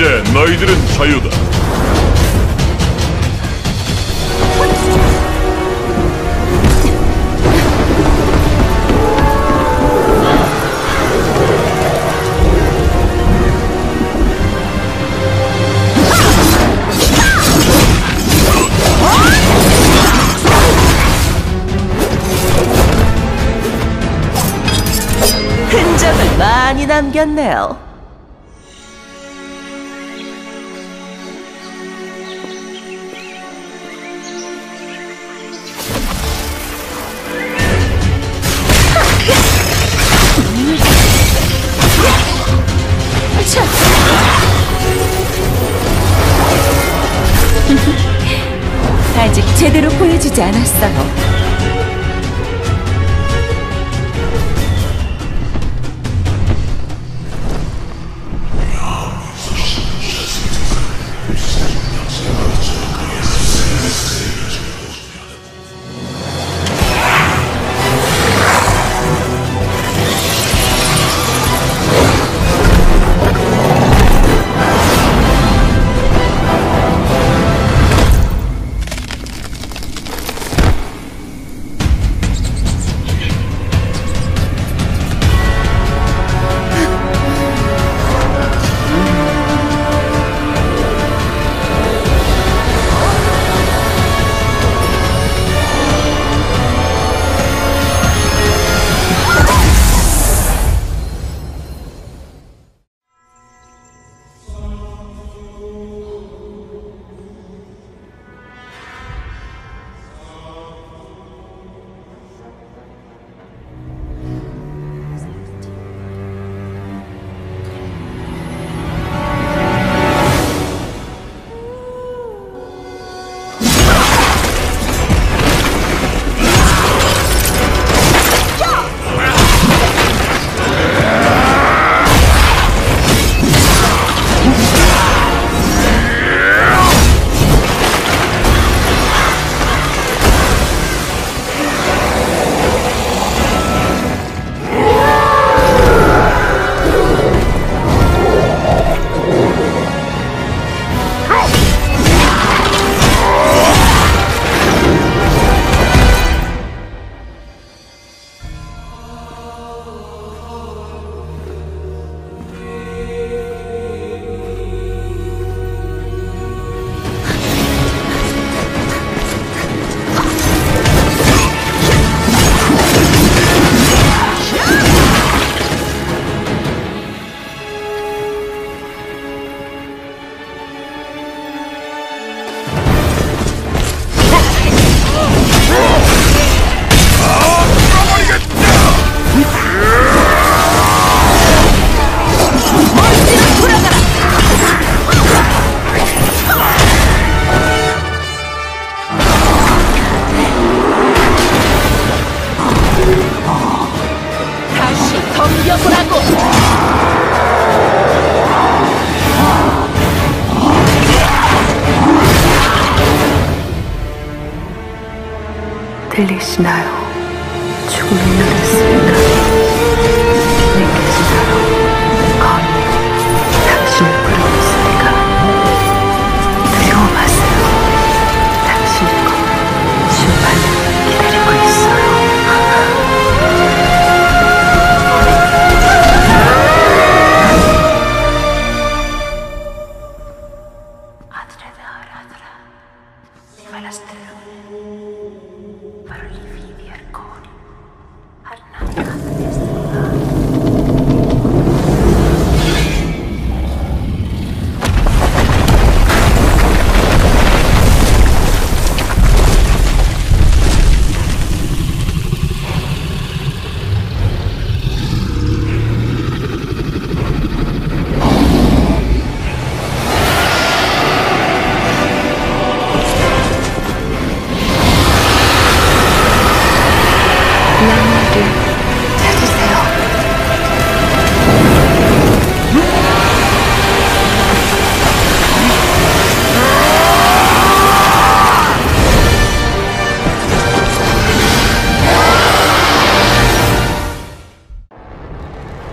너희들은 자유다. 흔적을 많이 남겼네요. 아직 제대로 보여주지 않았어요. 덤벼보라고! 들리시나요? 죽음이 나렸